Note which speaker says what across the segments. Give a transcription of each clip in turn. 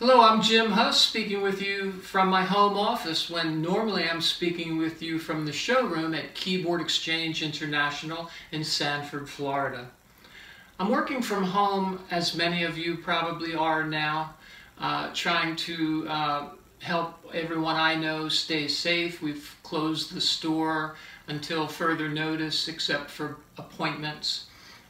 Speaker 1: Hello, I'm Jim Huss speaking with you from my home office when normally I'm speaking with you from the showroom at Keyboard Exchange International in Sanford, Florida. I'm working from home, as many of you probably are now, uh, trying to uh, help everyone I know stay safe. We've closed the store until further notice, except for appointments.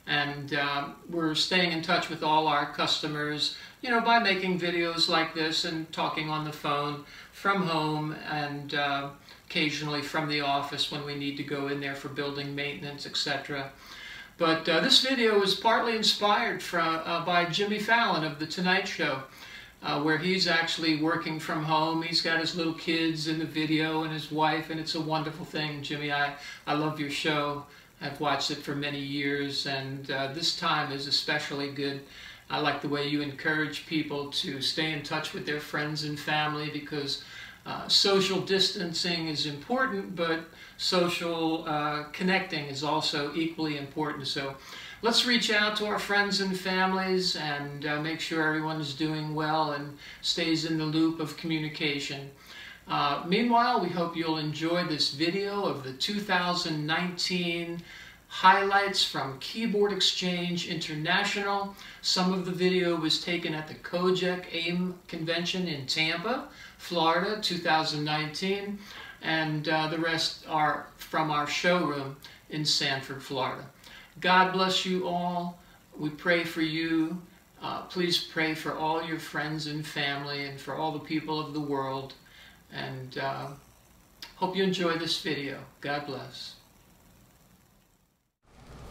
Speaker 1: And uh, we're staying in touch with all our customers, you know, by making videos like this and talking on the phone from home and uh, occasionally from the office when we need to go in there for building maintenance, etc. But uh, this video was partly inspired from, uh, by Jimmy Fallon of The Tonight Show, uh, where he's actually working from home. He's got his little kids in the video and his wife, and it's a wonderful thing. Jimmy, I, I love your show. I've watched it for many years, and uh, this time is especially good. I like the way you encourage people to stay in touch with their friends and family because uh, social distancing is important, but social uh, connecting is also equally important. So let's reach out to our friends and families and uh, make sure everyone is doing well and stays in the loop of communication. Uh, meanwhile, we hope you'll enjoy this video of the 2019 highlights from Keyboard Exchange International. Some of the video was taken at the COGIC AIM convention in Tampa, Florida, 2019, and uh, the rest are from our showroom in Sanford, Florida. God bless you all. We pray for you. Uh, please pray for all your friends and family and for all the people of the world. And uh, hope you enjoy this video. God bless.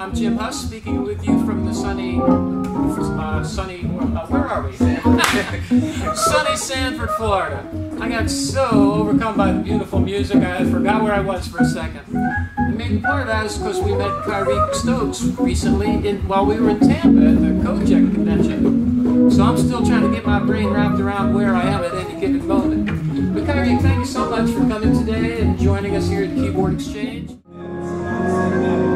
Speaker 1: I'm Jim Huss, speaking with you from the sunny, uh, sunny, uh, where are we? sunny Sanford, Florida. I got so overcome by the beautiful music, I forgot where I was for a second. And maybe part of that is because we met Kyrie Stokes recently in, while we were in Tampa at the COGIC convention. So I'm still trying to get my brain wrapped around where I am at any given moment. But Kyrie, thank you so much for coming today and joining us here at Keyboard Exchange. Amen.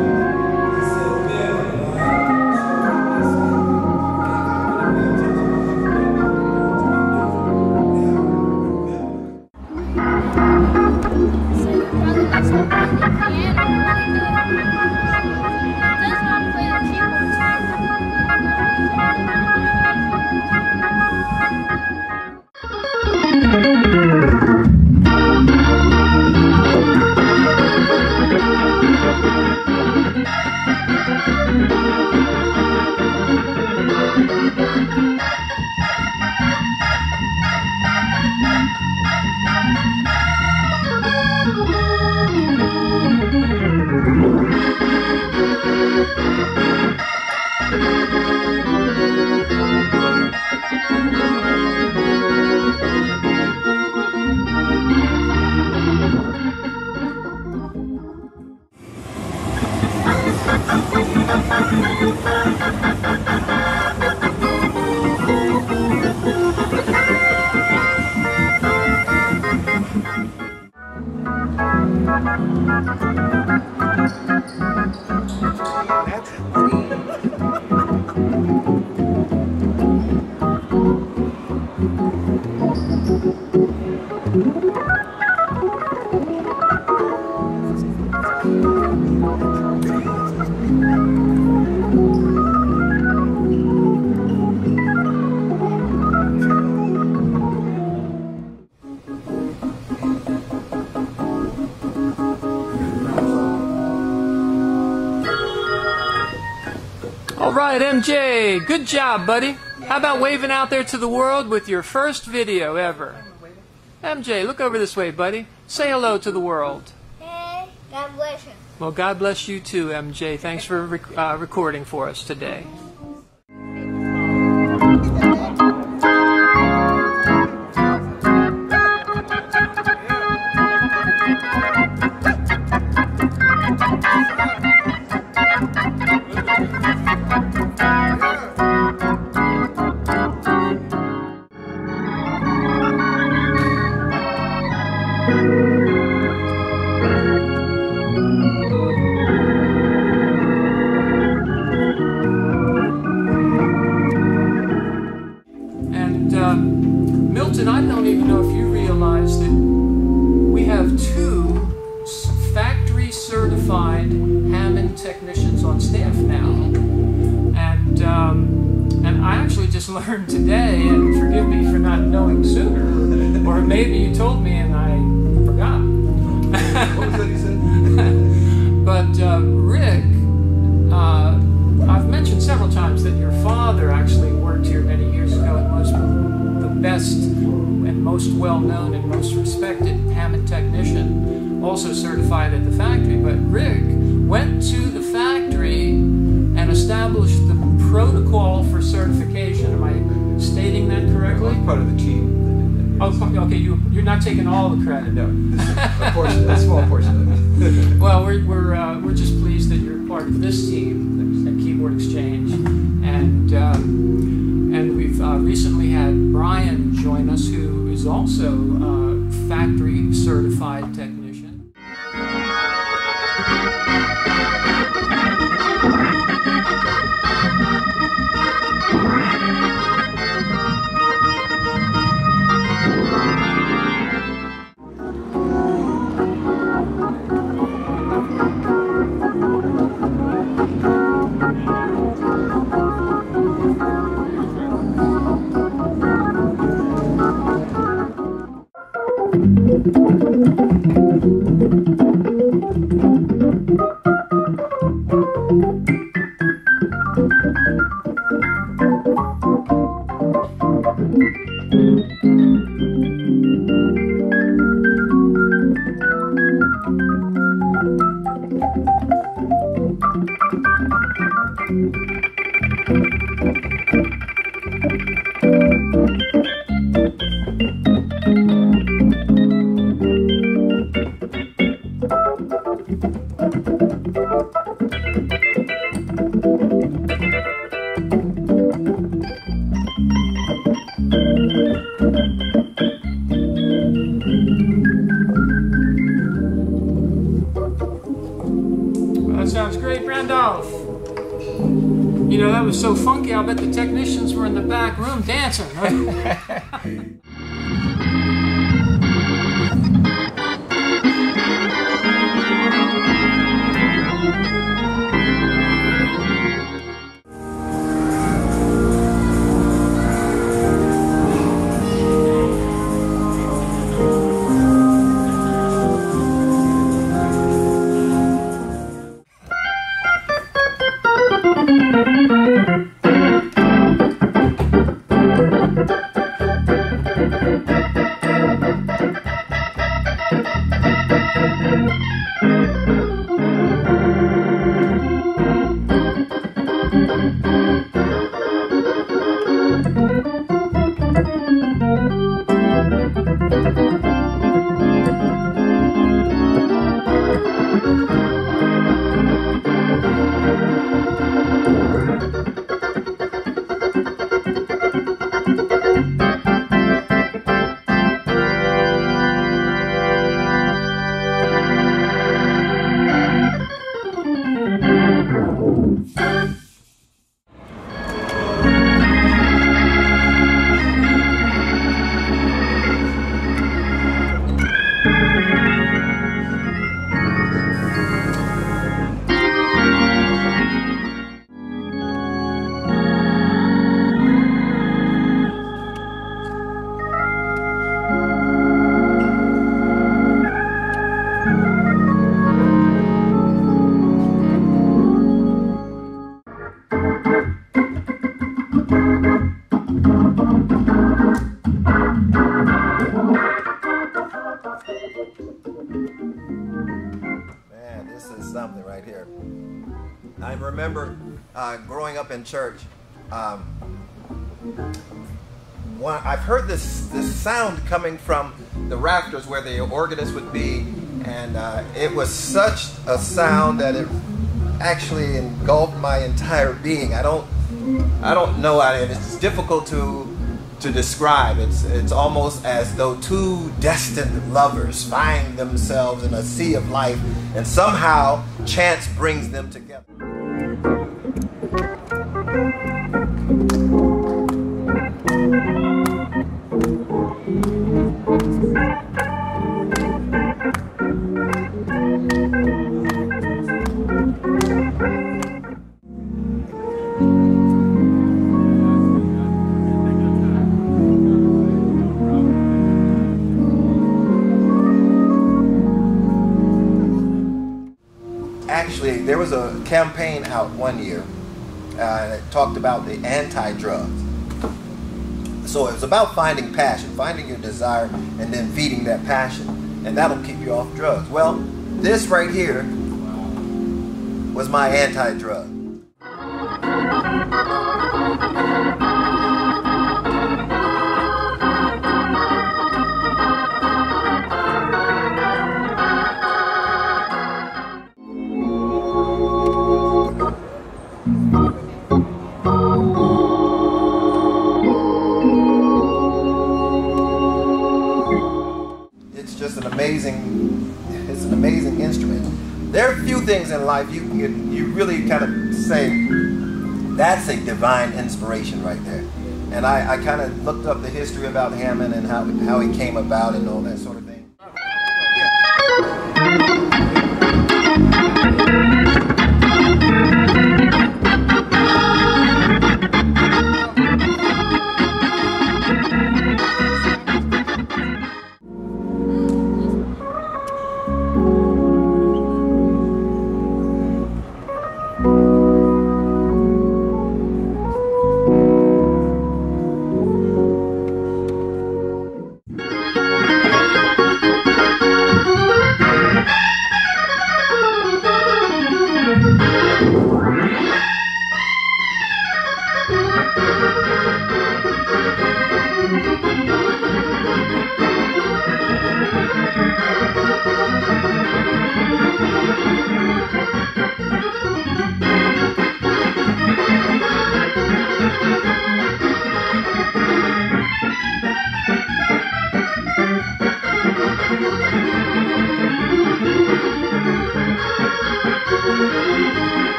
Speaker 1: Right, MJ, good job, buddy. How about waving out there to the world with your first video ever? MJ, look over this way, buddy. Say hello to the world.
Speaker 2: Hey, God bless you.
Speaker 1: Well, God bless you too, MJ. Thanks for rec- uh, recording for us today. Well-known and most respected Hammond technician, also certified at the factory. But Rick went to the factory and established the protocol for certification. Am I stating that correctly?
Speaker 3: part of the team
Speaker 1: Oh,
Speaker 3: that did that.
Speaker 1: okay. You, you're not taking all the credit.
Speaker 3: No, a portion, a small portion of it.
Speaker 1: Well, we're, we're, uh, we're just pleased that you're part of this team at Keyboard Exchange. And, um, and we've uh, recently had Brian join us, who is also a factory certified technician.
Speaker 4: Heard this this sound coming from the rafters where the organist would be, and uh, it was such a sound that it actually engulfed my entire being. I don't I don't know. I it's difficult to to describe. It's it's almost as though two destined lovers find themselves in a sea of life, and somehow chance brings them together. There was a campaign out one year uh, that talked about the anti-drugs. So it was about finding passion, finding your desire, and then feeding that passion, and that'll keep you off drugs. Well, this right here was my anti-drug. Life you can you really kind of say that's a divine inspiration right there. And I, I kind of looked up the history about Hammond and how how he came about and all that sort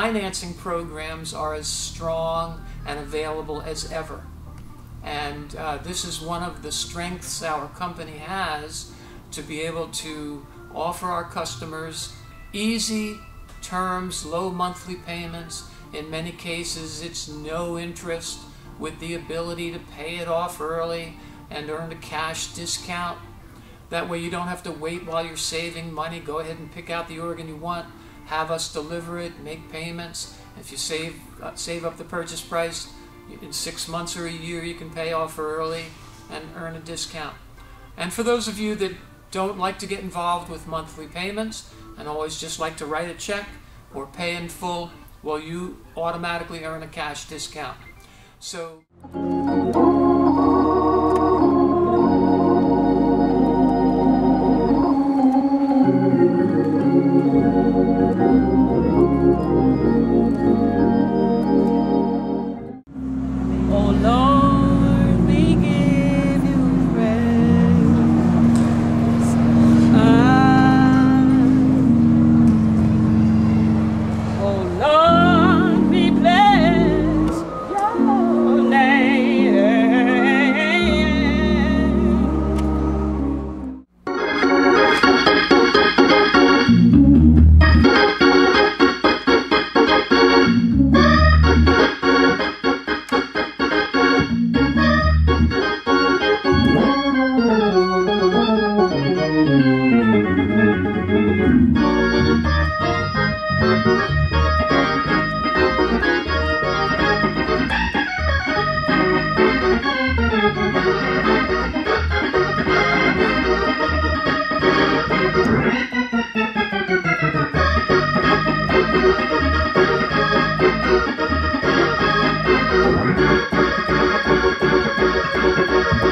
Speaker 1: financing programs are as strong and available as ever. And uh, this is one of the strengths our company has to be able to offer our customers easy terms, low monthly payments. In many cases, it's no interest with the ability to pay it off early and earn a cash discount. That way, you don't have to wait while you're saving money. Go ahead and pick out the organ you want, have us deliver it, make payments. If you save uh, save up the purchase price, in six months or a year, you can pay off early and earn a discount. And for those of you that don't like to get involved with monthly payments and always just like to write a check or pay in full, well, you automatically earn a cash discount. So.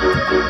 Speaker 5: Música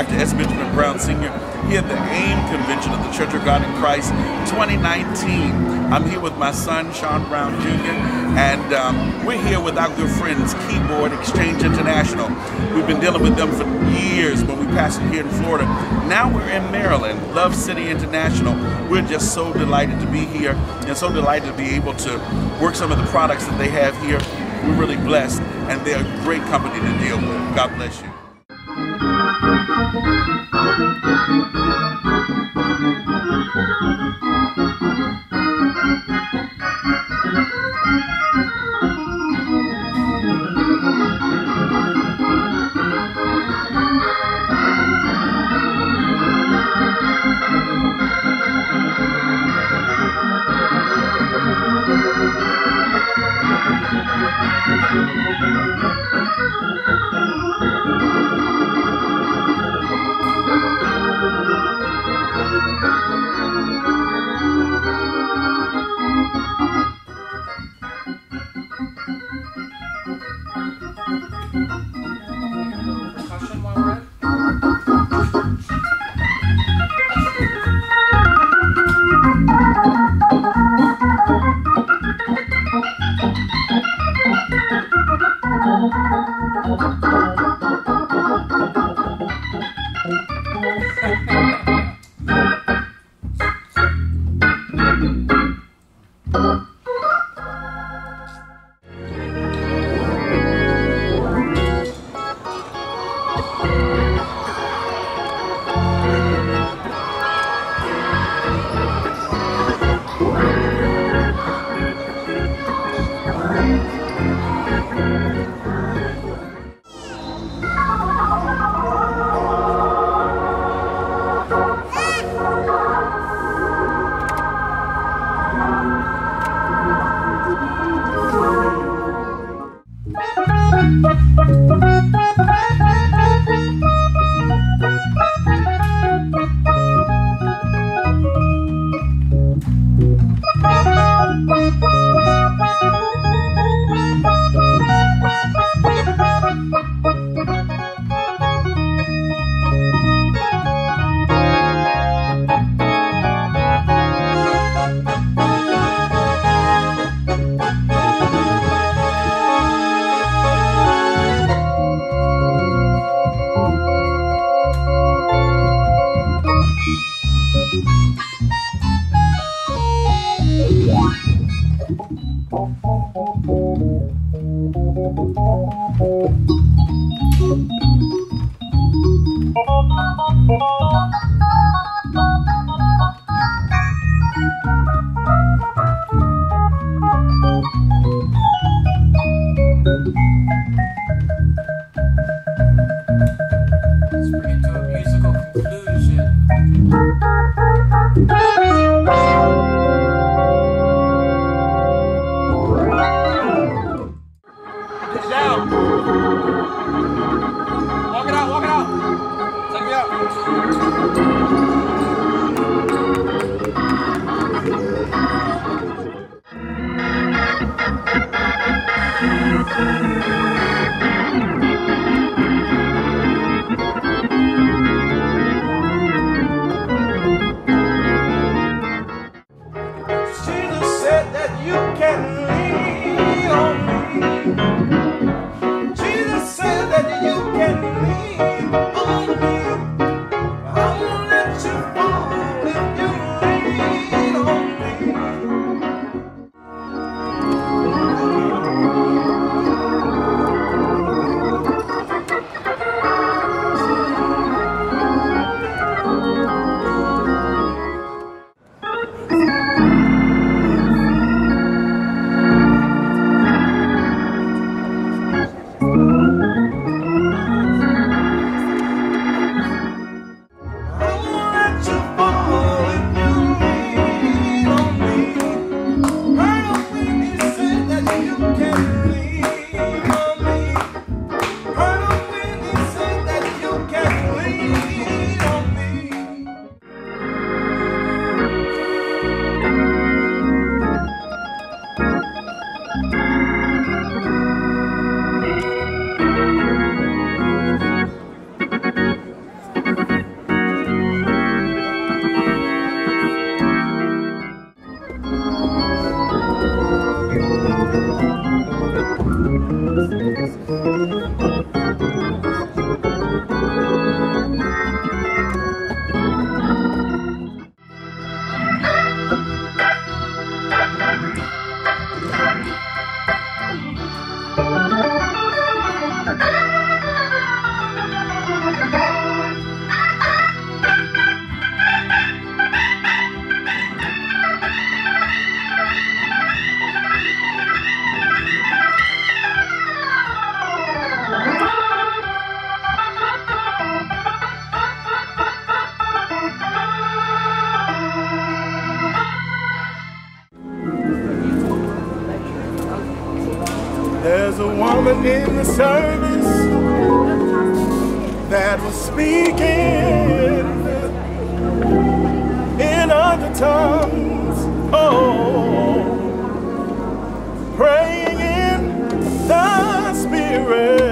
Speaker 6: Dr. S. Benjamin Brown Sr. here at the AIM Convention of the Church of God in Christ 2019. I'm here with my son, Sean Brown Jr., and um, we're here with our good friends, Keyboard Exchange International. We've been dealing with them for years when we passed here in Florida. Now we're in Maryland, Love City International. We're just so delighted to be here and so delighted to be able to work some of the products that they have here. We're really blessed, and they're a great company to deal with. God bless you.
Speaker 7: Thank you.
Speaker 3: In the service that was speaking in other tongues. Oh, praying in the spirit.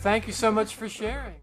Speaker 1: Thank you so much for sharing.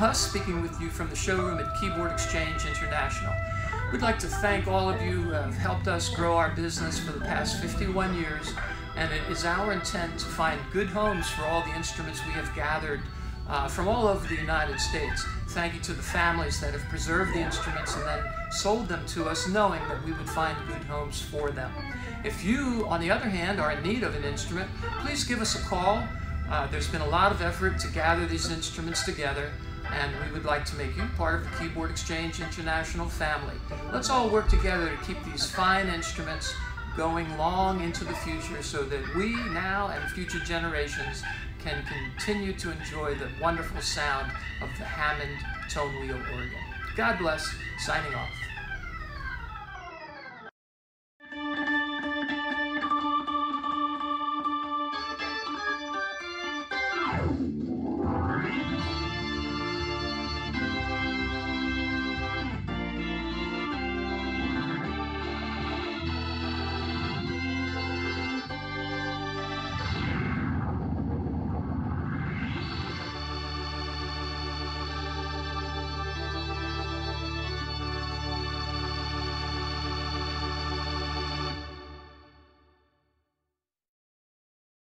Speaker 1: Huss, speaking with you from the showroom at Keyboard Exchange International. We'd like to thank all of you who have helped us grow our business for the past 51 years, and it is our intent to find good homes for all the instruments we have gathered uh, from all over the United States. Thank you to the families that have preserved the instruments and then sold them to us knowing that we would find good homes for them. If you, on the other hand, are in need of an instrument, please give us a call. Uh, there's been a lot of effort to gather these instruments together, and we would like to make you part of the Keyboard Exchange International family. Let's all work together to keep these fine instruments going long into the future so that we now and future generations can continue to enjoy the wonderful sound of the Hammond tone wheel organ. God bless. Signing off.